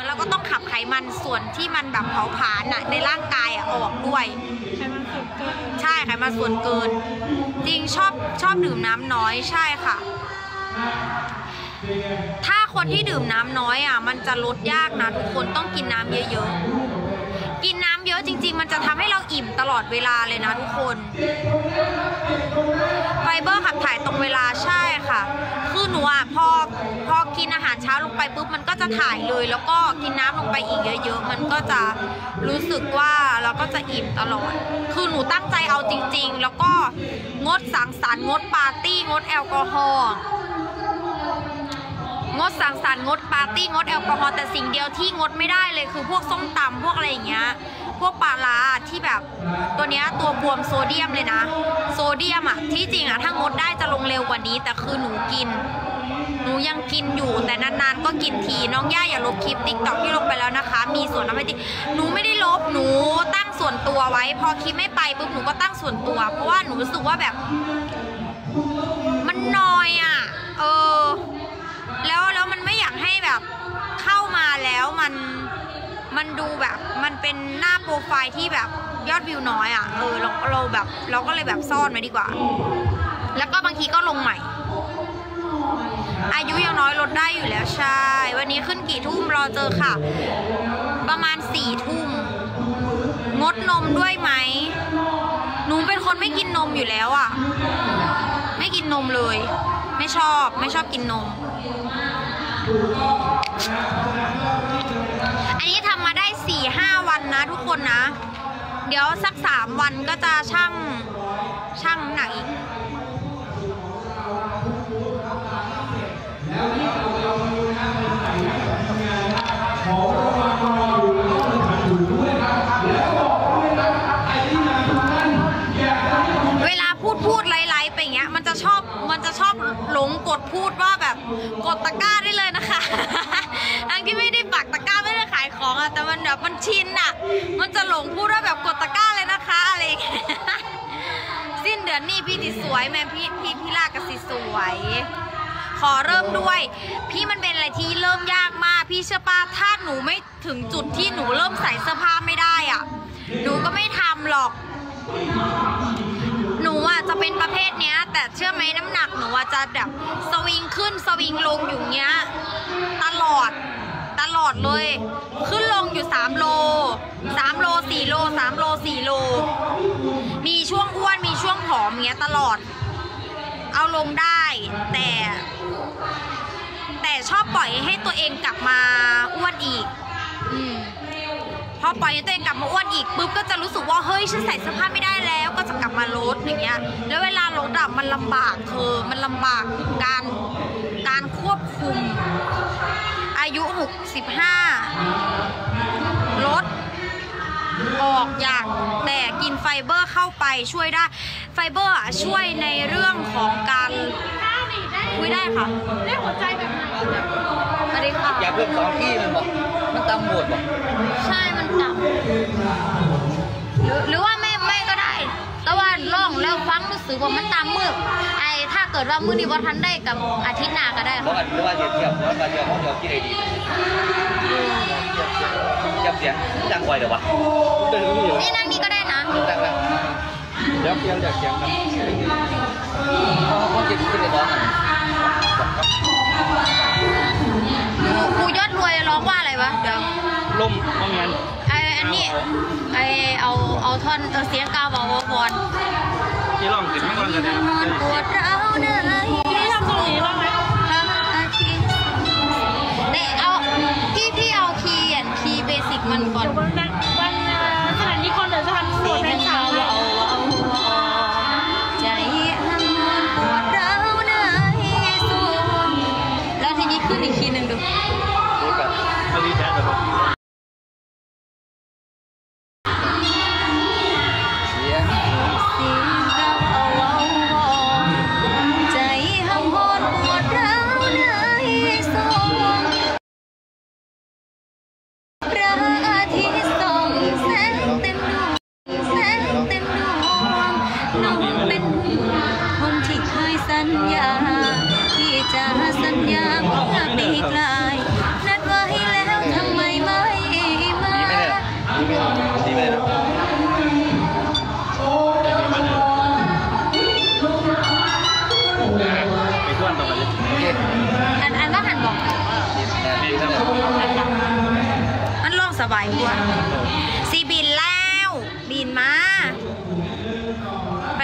มือนเราก็ต้องขับไขมันส่วนที่มันแบบเผาผลาญอะในร่างกายอะออกด้วย ใช่มันสุดเกินใช่ไขมันส่วนเกิน จริงชอบชอบดื่มน้ำน้อยใช่ค่ะ ถ้าคนที่ดื่มน้ำน้อยอะ มันจะลดยากนะทุกคนต้องกินน้ำเยอะๆ กินน้ำเยอะจริง ๆ มันจะทำให้เราอิ่ม ตลอดเวลาเลยนะทุกคน ไฟเบอร์ขับถ่ายตรงเวลาใช่ค่ะ คือหนูอะพอพอกินอาหารเช้าลงไปปุ๊บมันก็จะถ่ายเลย แล้วก็กินน้ำลงไปอีกเยอะๆ มันก็จะรู้สึกว่าเราก็จะอิ่มตลอด คือหนูตั้งใจเอาจริง ๆ แล้วก็งดสังสรรค์งดปาร์ตี้งดแอลกอฮอล์งดสังสรรค์งดปาร์ตี้งดแอลกอฮอล์แต่สิ่งเดียวที่งดไม่ได้เลยคือพวกส้มตำพวกอะไรอย่างเงี้ย พวกปลาร้าที่แบบตัวเนี้ยตัวบวมโซเดียมเลยนะ โซเดียมอะที่จริงอะถ้างดได้จะลงเร็วกว่านี้ แต่คือหนูกิน หนูยังกินอยู่แต่นานๆ ก็กินทีน้องย่าอย่าลบคลิปติ๊กต็อกที่ลงไปแล้วนะคะ มีส่วนทำให้ติหนูไม่ได้ลบหนูตั้งส่วนตัวไว้ พอคลิปไม่ไปปุ๊บหนูก็ตั้งส่วนตัว เพราะว่าหนูรู้สึกว่าแบบ มันนอยอะเออ แล้วแล้วมันไม่อยากให้แบบ เข้ามาแล้วมัน มันดูแบบมันเป็นหน้าโปรไฟล์ที่แบบยอดวิวน้อยอะ่ะเออเราเราแบบเราก็เลยแบบซ่อนไว้ดีกว่า แล้วก็บางทีก็ลงใหม่ อายุยังน้อยลดได้อยู่แล้วใช่ วันนี้ขึ้นกี่ทุ่มรอเจอค่ะ ประมาณสี่ทุ่มงดนมด้วยไหมหนูเป็นคนไม่กินนมอยู่แล้วอะ่ะ ไม่กินนมเลย ไม่ชอบไม่ชอบกินนม วันนะทุกคนนะ เดี๋ยวสักสามวันก็จะช่างช่างหนักอีกเวลาพูดพูดไลฟ์ๆไปเงี้ย มันจะชอบ มันจะชอบหลงกดพูดว่าแบบกดตะกร้า แต่มันแบบมันชินอะมันจะหลงพูดว่าแบบกดตะกร้าเลยนะคะอะไรอย่างเงี้ยสิ้นเดือนนี้พี่ติสวยแม่พี่พี่พี่ลากกับสิสวย ขอเริ่มด้วย พี่มันเป็นอะไรที่เริ่มยากมากพี่เชื่อป้าถ้าหนูไม่ถึงจุดที่หนูเริ่มใส่เสื้อผ้าไม่ได้อะหนูก็ไม่ทำหรอก หนูอะจะเป็นประเภทเนี้ย แต่เชื่อไหมน้ำหนักหนูอะจะแบบสวิงขึ้นสวิงลงอยู่ ลงได้ แต่ แต่ชอบปล่อยให้ตัวเองกลับมาอ้วนอีก อืมพอปล่อยให้ตัวเองกลับมาอ้วนอีกปุ๊บก็จะรู้สึกว่าเฮ้ยฉันใส่เสื้อผ้าไม่ได้แล้ว ก็จะกลับมาลดอย่างเงี้ย แล้วเวลาลดอะมันลำบากเธอมันลำบากการการควบคุม อายุ 65ลด ออกอย่างแต่กินไฟเบอร์เข้าไปช่วยได้ ไฟเบอร์อะช่วยในเรื่องของการถ้าหนีได้คุยได้ค่ะได้หัวใจแบบไหนแบบสวัสดีค่ะอย่าเพิ่มสองที่มันบอกมันตำหมดบอกใช่มันต่ำหรือหรือว่าไม่ไม่ก็ได้ แต่ว่าล่องแล้วฟังรู้สึกว่ามันตามมือไอ้ถ้าเกิดว่ามือนี้ว่าทันได้กับอาทิตย์หน้าก็ได้บอกกันหรือว่าเทียบเทียบว่าเทียบของเทียบที่ไหนดี เทียบเสียงดังไวเดี๋ยววะนี่นั่งนี่ก็ได้นะดังดังเดี๋ยวเสียงเดี๋ยวเสียงครับเขาเขาคิดคิดในร้องมันครูครูยอดรวยร้องว่าอะไรวะเดี๋ยวล่มว่างั้นไออันนี้ไอเอาเอาท่อนเอาเสียงกาวบอกว่าบอลที่ร้องติดไม่ก่อนกันเลยปวดร้าวเนื้อ อนวันนั้นวันสถานีคนเดี๋ยวจะทำหัวในสาวเลยใจหันปวดร้าวเนื้อให้สูงแล้วทีนี้ขึ้นอีกทีหนึ่งดู รู้กันอันนี้แท้แต่บอก ญา ที่จะสัญญาว่าปีกลายนัดไว้แล้วทำไมไม่มาดีไหมเนี่ยอันอันว่าหันบอกมันลองสบายกว่าซีบินแล้ว บินมาไป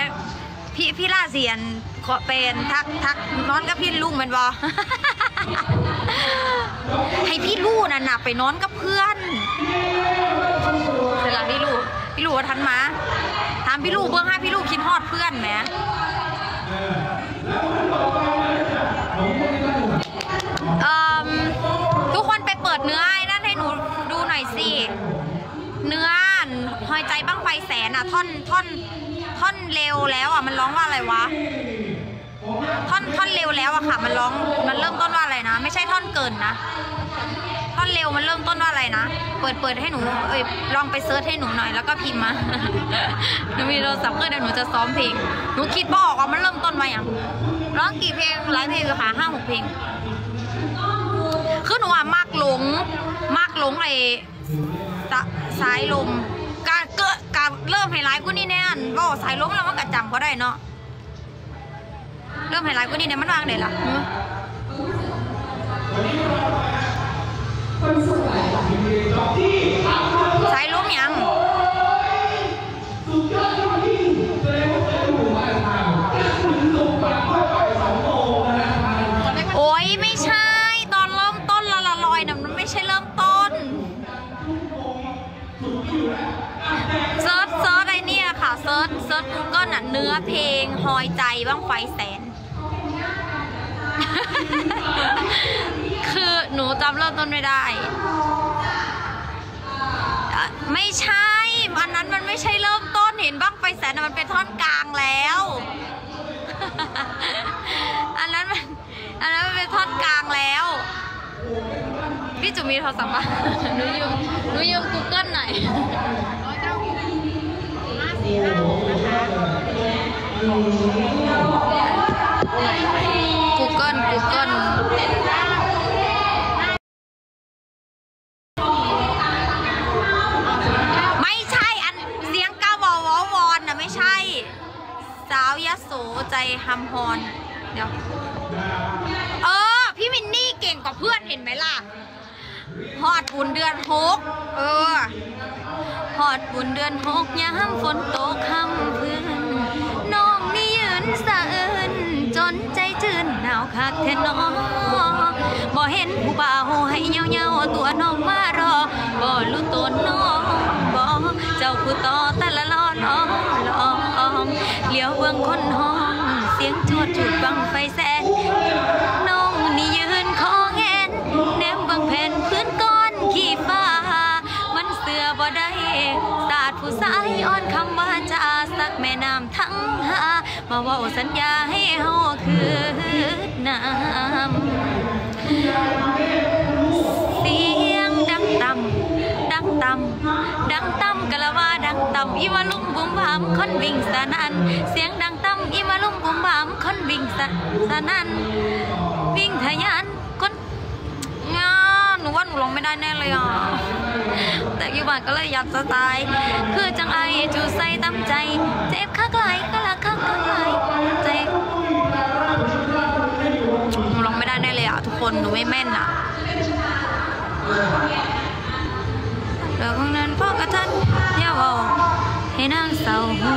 พี่พี่ลาเสียน ขอเป็นทักทักนอนกับพี่ลุงเป็นบอให้พี่ลู่น่ะหนับไปนอนกับเพื่อนเสร็จแล้วพี่ลู่พี่ลู่ว่าทันมาถามพี่ลู่เบื้องให้พี่ลู่คิดฮอดเพื่อนไหมเอ่มทุกคนไปเปิดเนื้อไอ้นั่นให้หนูดูหน่อยสิ เนื้อหอยใจบ้างไฟแสนอะ ท่อนท่อนท่อนเร็วแล้วอะมันร้องว่าอะไรวะ ท่อนท่อนเร็วแล้วอะค่ะ มันร้องมันเริ่มต้นว่าอะไรนะ ไม่ใช่ท่อนเกินนะ ท่อนเร็วมันเริ่มต้นว่าอะไรนะ เปิดเปิดให้หนู เอ้ยลองไปเซิร์ชให้หนูหน่อยแล้วก็พิมพ์มาหนูมีโทรศัพท์ก็เดี๋ยวหนูจะซ้อมเพลงหนูคิดบออกว่ามันเริ่มต้นมาอย่างร้องกี่เพลงหลายเพลงเลยค่ะห้าหกเพลงคือหนูอะมากหลงมากหลงไอ้สะสายลมการเกิดการเริ่มไฮไลท์กูนี่แน่นบอกสายลมแล้วมันกระจำก็ได้เนาะ เริ่มไฮไลท์กูนี่เนี่ยมันวางเดี๋ยวล่ะหือสายลมยังโนไม่ได้ ไม่ใช่ อันนั้นมันไม่ใช่เริ่มต้นเห็นบ้างไฟแสนมันเป็นท่อนกลางแล้ว อันนั้นมันอันนั้นมันเป็นท่อนกลางแล้ว พี่จุมีโทรศัพท์ปะหนูยืมหนูยืม Google หน่อย Google Google ยโสใจฮัมฮอนเดี๋ยวเออ พี่วินนี่เก่งกว่าเพื่อนเห็นไหมล่ะฮอดบุญเดือนหกเออฮอดบุญเดือนหกยามฝนตกคำพื้นน้องนี่ยืนสะเอินจนใจจืนหนาวคักแท้น้อบ่เห็นผู้บ่าวให้เหี่ยวๆตัวน้องมารอบ่รู้ตัวน้องบ่เจ้าผู้ต่อแต่ละ วเบิ่งคนห้อง เสียงจวดจุดบังไฟแสนน้องนี่ยืนคอแงนแนมบังแผ่นพื้นก้อนขี้ฟ้า มันเสือบ่ได้ศาสตร์ผู้สายอ่อนคำว่าจะสักแม่น้ำทั้งหามาว่าสัญญาให้เฮาคือน้ำเสียงดังต่ำ ต่ำดังต่ำกะละว่าดังต่ำอีมาลุงบุ้มบามคนวิ่งสะนันเสียงดังต่ำอีมาลุงบุ้มบามคนวิ่งสะสะนันวิ่งทะยานคนงาหนูว่าหนูร้องไม่ได้แน่เลยอะแต่กี่วันก็เลยอยากจะตายคือจังไอจูใส่ตั้มใจ เจ็บข้างไหลก็ละข้างไหลใจหนูร้องไม่ได้แน่เลยอะทุกคนหนูไม่แม่นอะ แล้วของนั้นพ่อกระทันอย่าเว่าให้นางเศร้าหู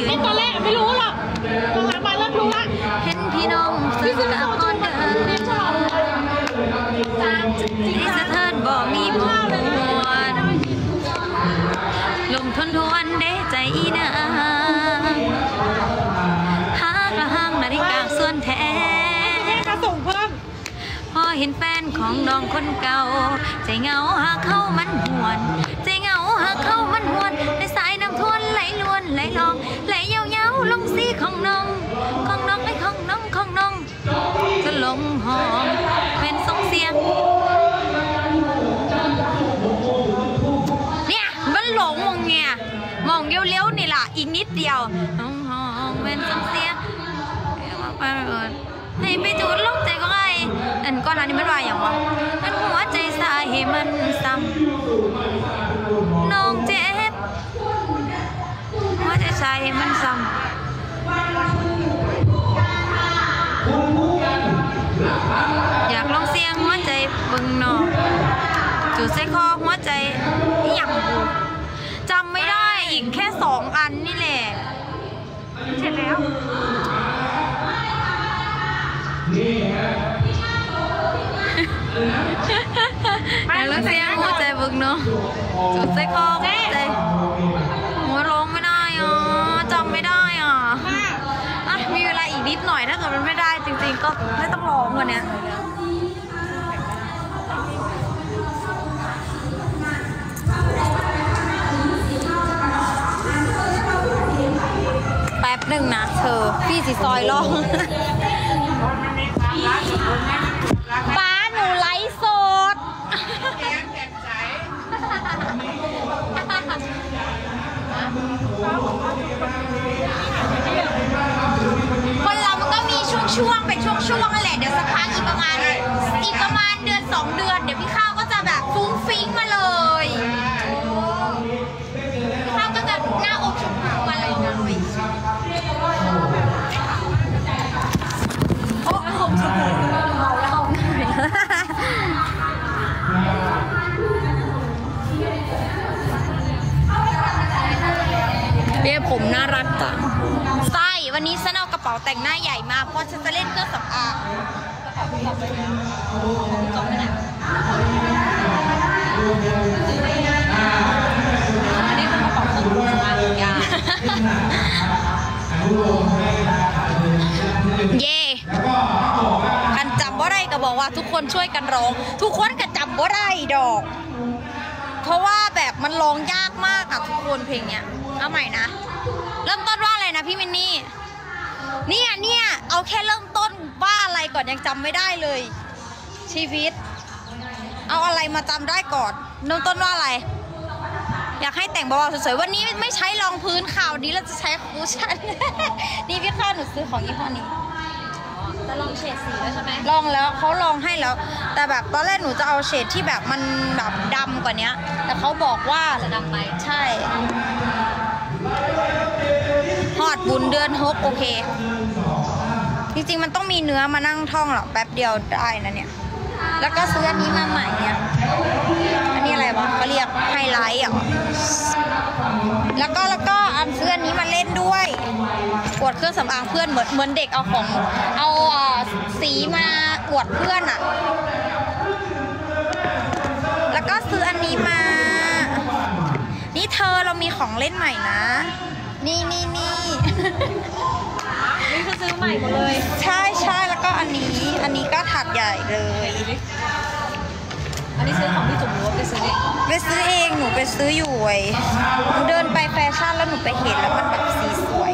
ยืนไอ้ตอนแรกไม่รู้หรอกตอนหลังมาเริ่มรู้ละเห็นพี่น้องสพี่ซื้อาวโซ่คจุนดเดินเรียนชอบที่สะเทินบ่มีมวนลมทนทวนเด้ใจอีนางหากละห้างนาฬิกาส่วนแท้แม่ก็ส่งเพิ่มพอเห็นแฟนของน้องคนเก่า ใจเหงาหาเข้ามันหวน หอมเป็นส่งเสียง เนี่ย มันหลงมองเงียมองเลี้ยวๆนี่ล่ะ อีกนิดเดียวน้องหองเป็นสังเสียไปเอิญให้ไปจูดลงใจก็ไงอันก้อนอันนี้มันว่าอย่างวะมันหัวใจสายให้มันซ้ำน้องเจ็บหัวใจสายให้มันซ้ำ อยากลองเสียงหัวใจเบิ่งน้องจุดใส่คอหัวใจอหย่างกูจำไม่ได้อีกแค่สองอันนี่แหละเสร็จแล้วแล้วเสียงหัวใจเบึกเนาะจุดใส่คอหัวใจหัวร้องไม่ได้อะจำไม่ได้อะอะมีเวลาอีกนิดหน่อยถ้าเกิดมันไม่ได้จ ริง ๆ ก็ไม่ต้องร้องวันเนี้ยแป๊บหนึ่งนะเธอ พี่สีซอยร้องป้าหนูไลฟ์สด คนเรามันก็มี ช่วงๆเป็นช่วงๆนั่นแหละเดี๋ยวสักพักอีกประมาณอีกประมาณเดือนสองเดือน เดี๋ยวพี่ข้าวก็จะแบบฟุ้งฟิ้งมาเลย ว่าได้ก็บอกว่าทุกคนช่วยกันร้อง ทุกคนก็จำว่าได้ดอก เพราะว่าแบบมันร้องยากมากอะทุกคนเพลงเนี้ยเอาใหม่นะ เริ่มต้นว่าอะไรนะพี่มินนี่เนี่ยเนี่ยเอาแค่เริ่มต้นว่าอะไรก่อนยังจำไม่ได้เลย ชีวิต เอาอะไรมาจำได้ก่อนเริ่มต้นว่าอะไร อยากให้แต่งเบาๆสวยๆวันนี้ไม่ใช้รองพื้นข่าวนี้เราจะใช้คูชั่นนี่พี่ข้าวหนูซื้อของยี่ห้อนี้ จะลองเฉดสีแล้วใช่ไหมลองแล้วเขาลองให้แล้ว แต่แบบตอนแรกหนูจะเอาเฉดที่แบบมันแบบดำกว่านี้แต่เขาบอกว่าจะดำไปใช่ฮอดบุญเดือนหกโอเค จริงๆมันต้องมีเนื้อมานั่งท่องหรอกแป๊บเดียวได้นะเนี่ย แล้วก็ซื้ออันนี้มาใหม่เนี่ย อันนี้อะไรวะเขาเรียกไฮไลท์อะแล้วก็แล้วก็อันซื้ออันนี้มาเล่นด้วย อวดเครื่องสำอางเพื่อนเหมือนเหมือนเด็กเอาของเอาอ่าสีมาอวดเพื่อนอะแล้วก็ซื้ออันนี้มา นี่เธอเรามีของเล่นใหม่นะ นี่นี่นี่นี่คือซื้อใหม่หมดเลย ใช่ใช่แล้วก็อันนี้ อันนี้ก็ถัดใหญ่เลย อันนี้ซื้อของพี่จุ๋มหรือว่าไปซื้อเองไปซื้อเองหนูไปซื้ออยู่เว้ยหนูเดินไปแฟชั่นแล้วหนูไปเห็นแล้วมันแบบสีสวย